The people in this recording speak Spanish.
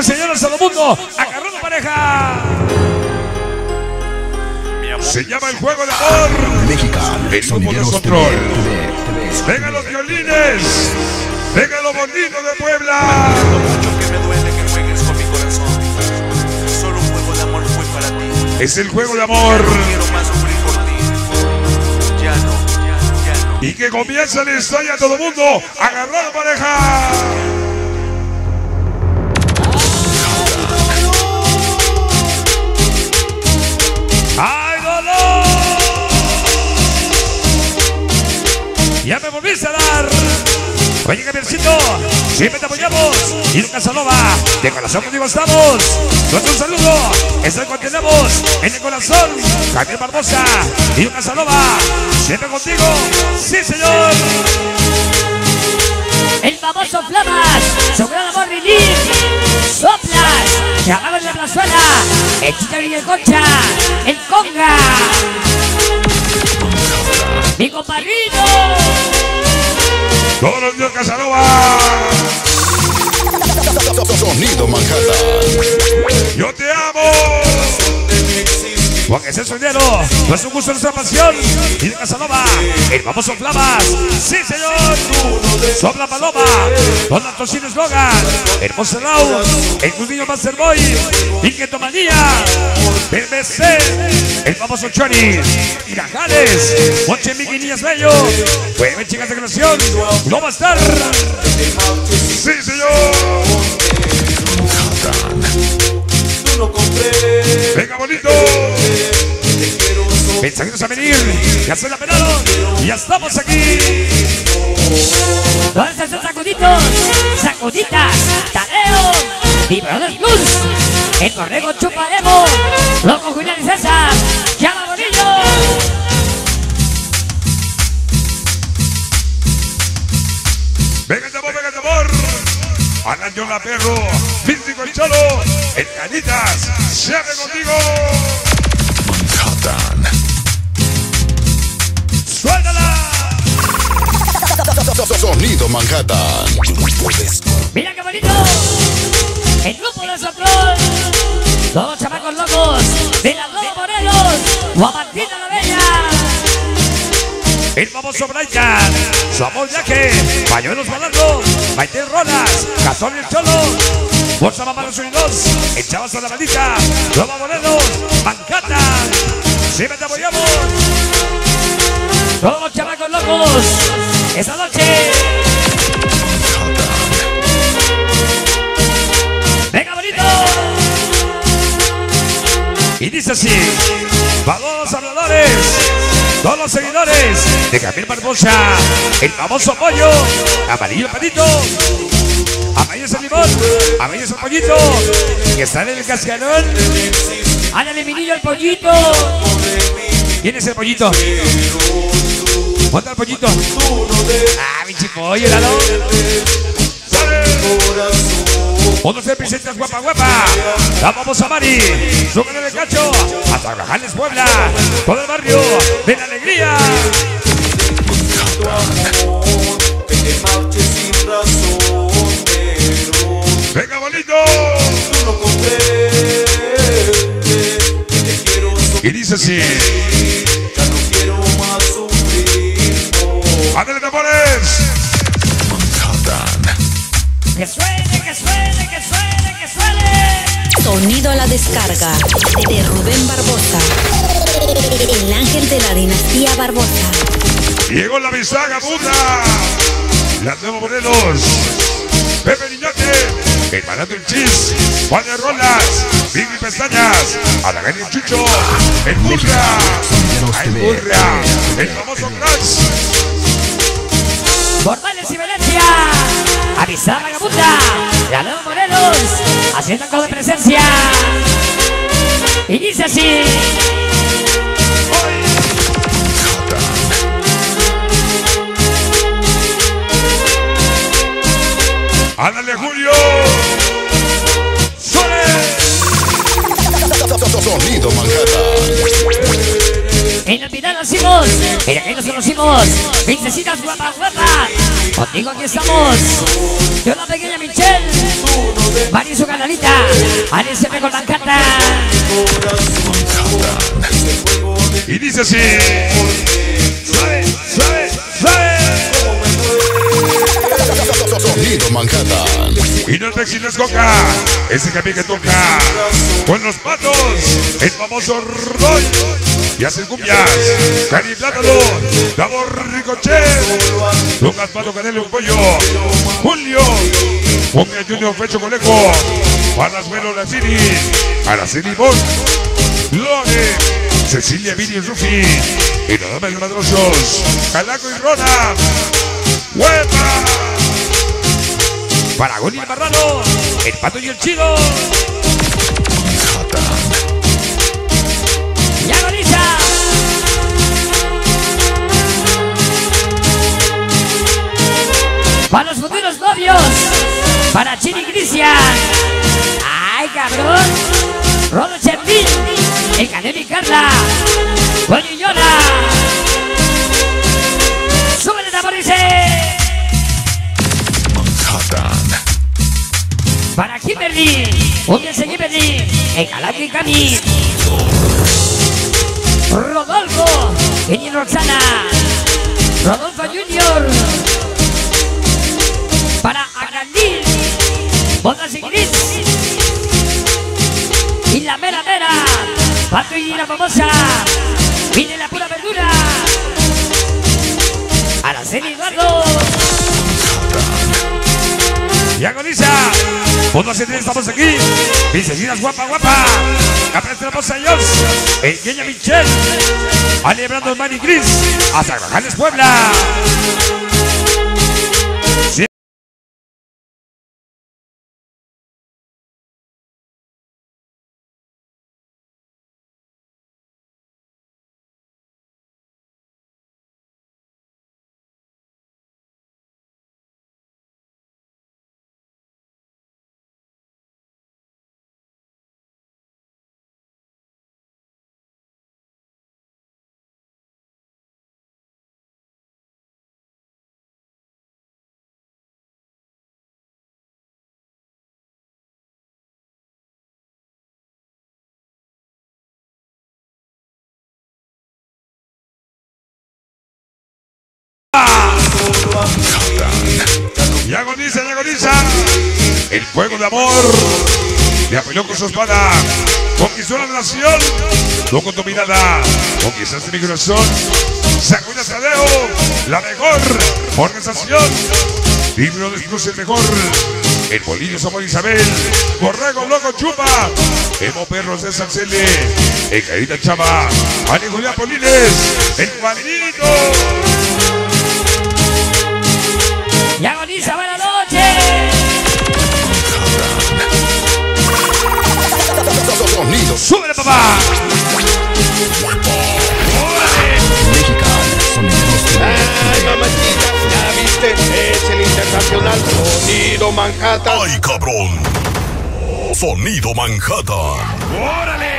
señores, a todo mundo. Agarrando pareja. Se llama el juego de amor. TV, TV, TV. Vengan los violines. Vengan los bonitos de Puebla. de. Es el juego de amor. Y que comienza la historia todo mundo. Agarrando pareja. Siempre te apoyamos. Y Lucas Casanova, de corazón contigo estamos. Nuestro saludo es el que tenemos en el corazón. Javier Barbosa y Lucas Casanova, siempre contigo. Sí, señor. El famoso Flamas, su gran amor Soplas, llamados de la plazuela, el Chicha y el Concha, el Conga, mi compadrito, Todos los Casanova. Sonido Manhattan. Juan Jesús Solero, no es un gusto, nuestra pasión. Y de Casanova, el famoso Flamas. Sí, señor. Sopla Paloma, Don Antocino Eslogan, Hermoso Raúl, el Crudillo Master Boy, Inquieto-Manía, BBC, el famoso Chori, Cajales, Moche Miki Niñas Bello, Jueves Chicas de Creación, no va a estar. Sí, señor. Venga, bonito. Mensajeros a venir, ya se la pelaron, y ya estamos aquí. todos esos sacuditos, sacuditas, tareo, Vibrador Plus, el borrego chuparemos, loco Julián y César, Alan Yoga Perro, Místico el Cholo, el Canitas, siempre contigo. Manhattan. ¡Suéltala! Sonido Manhattan. Mira qué bonito. El grupo de Soplón. Todos chamacos locos. De las dos Morelos. Guapantita la Bella. El famoso Brian, su amor viaje, Pañuelos Balandos, Maite Rolas, Cazón y el Cholo, Bolsa Mamá los Unidos, el Chavas a la Maldita, Roma Morelos, Manhattan, siempre te apoyamos. Todos los chamacos locos. Esta noche. Venga, bonito. Y dice así, para todos los habladores, todos los seguidores de Camil Barbosa, el famoso pollo, amarillo perito, amarillo es el limón, es el pollito, que está en el cascarón. Ándale, mi niño, el pollito. ¿Quién es el pollito? ¿Dónde el pollito? Ah, mi chipollo, la Uno se presenta guapa guapa. La vamos a Mari. Súbele de cacho. Hasta Grajales, Puebla. Todo el barrio de la alegría. Venga, bonito. te quiero. Y dice así. Ya no quiero más sufrir. por ¡Ándale, tambores! Manhattan. Que suene, que suene, que suene, que suene. Sonido a la descarga de Rubén Barbosa. El ángel de la dinastía Barbosa. Llegó la bisaga puta. Las Nuevo Morelos. Pepe Niñote. El barato el chis. Juan de Rolas. Vicky Pestañas. Adagani el Chucho. El Burra. El Burra. El famoso Crash. Bordales y Valencia. Avisar Vagabunda. La Nueva Morelos. Haciendo algo de presencia. Y dice así. Ándale, Julio. ¡Sole! Sonido Manhattan. En el final nacimos. En aquel nos conocimos. Princesitas guapa, guapa. Contigo aquí estamos. Yo la pequeña Michelle. Mari y su canalita. Alice con Manhattan. Y dice así. Sonido Manhattan. Y no es Pepsi, no es Coca. Ese capi que toca con los patos. El famoso Roy. Y hacen cumbias. Cari Plátano. Dabor Ricochet. Lucas Pato Canelo un pollo. Julio. Cumbia Junior Fecho Conejo. Palazuelo Lacini. Araceli Bon. Lore. Cecilia Vini Rufi. Y los damas madrosos. Calaco y Rona. ¡Huepa! Paragón y el Marrano, el Pato y el Chido. Y agoniza. Para los futuros novios. Para Chini Cristian. Ay, cabrón. Rodo Chervin. El Canelo y Carla. Coño y Yola. Para Kimberly. Únense Kimberly. El Calaco y Cami. Rodolfo. Y Roxana. Rodolfo Junior. Para Agandil. Bodas y Gris. Y la mera mera. Pato y la famosa. Viene la pura verdura. Araceli Eduardo. Y agoniza. Punto 7 estamos aquí. Princesinas guapa, guapa. Aprende la voz a ellos. El Yeña Michel. Ali Brandon Manny Gris. Hasta Grajales, Puebla. Y agoniza, y agoniza. El fuego de amor. Le apoyó con su espada. Conquistó la nación. No con tu mirada. Conquistaste mi corazón. Sacuda Sadeo. La mejor organización. Libro de Cruz mejor. El Bolillo Samuel Isabel. Borrego Loco Chupa. Emo Perros de Sancele. El Caída Chava. Ani Julián Polines. El Juanito. Y agoniza, buenas noches. Sonido ¡Súbele, papá! Ay, mamachita, ya viste, es el internacional Sonido Manhattan. ¡Ay, cabrón! Sonido Manhattan. ¡Órale!